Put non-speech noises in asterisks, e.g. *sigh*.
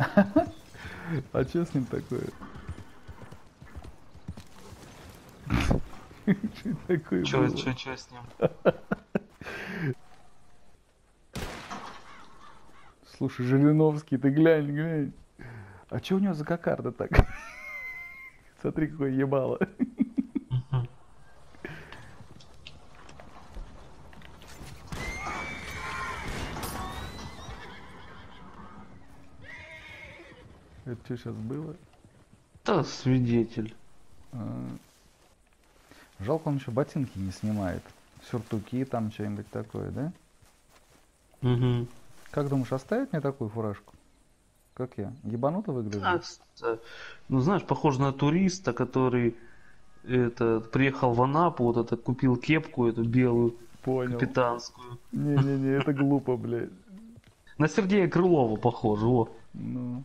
*laughs* А что с ним такое? *laughs* Что такое Чё, было? чё, чё с ним? *laughs* Слушай, Жириновский, ты глянь, глянь. А что у него за кокарда так? Смотри, какое ебало. Это что сейчас было? Да, свидетель. А. Жалко, он еще ботинки не снимает. Сюртуки там, что-нибудь такое, да? Угу. Как думаешь, оставить мне такую фуражку? Как я? Ебануто выгляжу? А, Ну, знаешь, похож на туриста, который это, приехал в Анапу, вот это, купил кепку эту белую, Понял. капитанскую. Не-не-не, это глупо, блядь. На Сергея Крылова похож, вот. Ну.